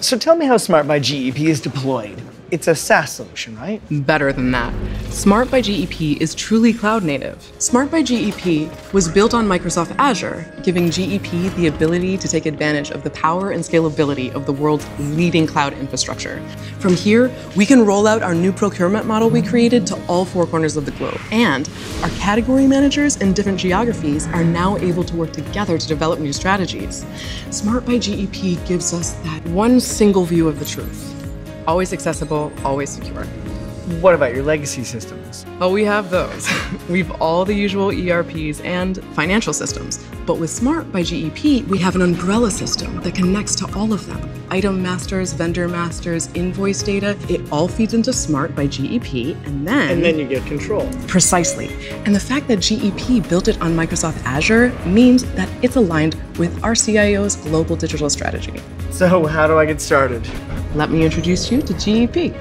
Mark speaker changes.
Speaker 1: So tell me how Smart by GEP is deployed. It's a SaaS solution, right?
Speaker 2: Better than that. Smart by GEP is truly cloud native. Smart by GEP was built on Microsoft Azure, giving GEP the ability to take advantage of the power and scalability of the world's leading cloud infrastructure. From here, we can roll out our new procurement model we created to all four corners of the globe. And our category managers in different geographies are now able to work together to develop new strategies. Smart by GEP gives us that one single view of the truth always accessible, always secure.
Speaker 1: What about your legacy systems?
Speaker 2: Oh, we have those. We've all the usual ERPs and financial systems. But with Smart by GEP, we have an umbrella system that connects to all of them. Item masters, vendor masters, invoice data, it all feeds into Smart by GEP, and then.
Speaker 1: And then you get control.
Speaker 2: Precisely. And the fact that GEP built it on Microsoft Azure means that it's aligned with our CIO's global digital strategy.
Speaker 1: So, how do I get started?
Speaker 2: Let me introduce you to GEP.